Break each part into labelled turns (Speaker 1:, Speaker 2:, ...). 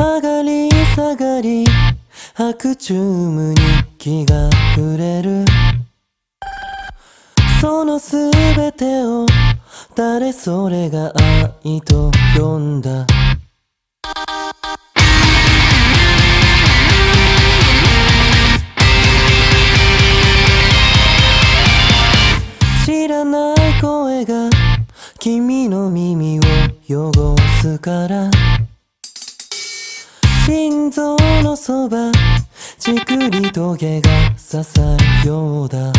Speaker 1: 上がり下がり白チューム日記が触れる。そのすべてを誰それが愛と呼んだ。知らない声が君の耳を汚すから。心臓のそばじくりと毛が刺さるようだ。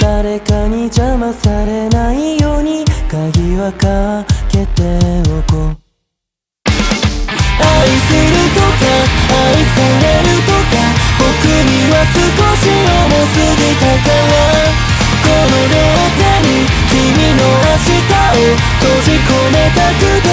Speaker 1: 誰かに邪魔されないように鍵はかけておこう。愛するとか愛されるとか僕には少し重すぎたから。この両手に君の明日を閉じ込めたくて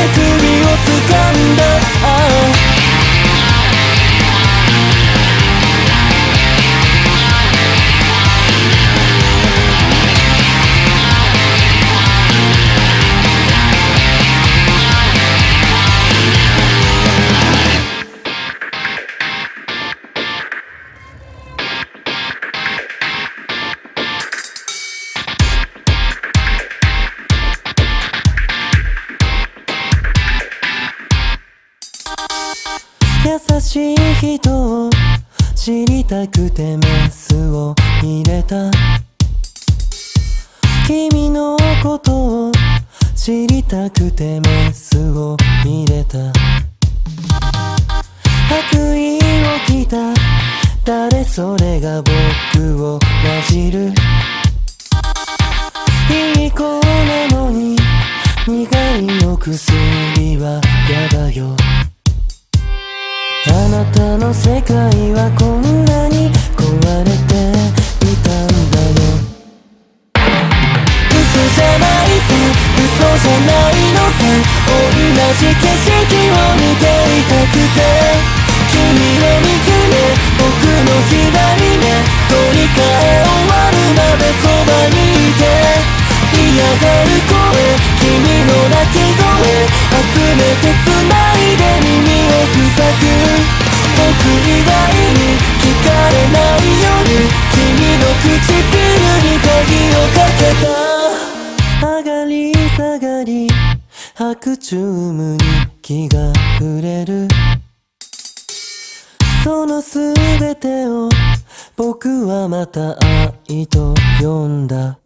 Speaker 1: 優しい人を知りたくてメスを入れた。君のことを知りたくてメスを入れた。白衣を着た。誰それが僕をなじる。いい子なのに。なたの世界はこんなに壊れていたんだよ。嘘じゃないさ嘘じゃないのさ。同じ景色を見ていたくて。君の右目僕の左目。取り替え終わるまでそばにいて。嫌がる声。君の泣き声。集めてり下がり白昼夢に気が触れる。そのすべてを僕はまた愛と呼んだ。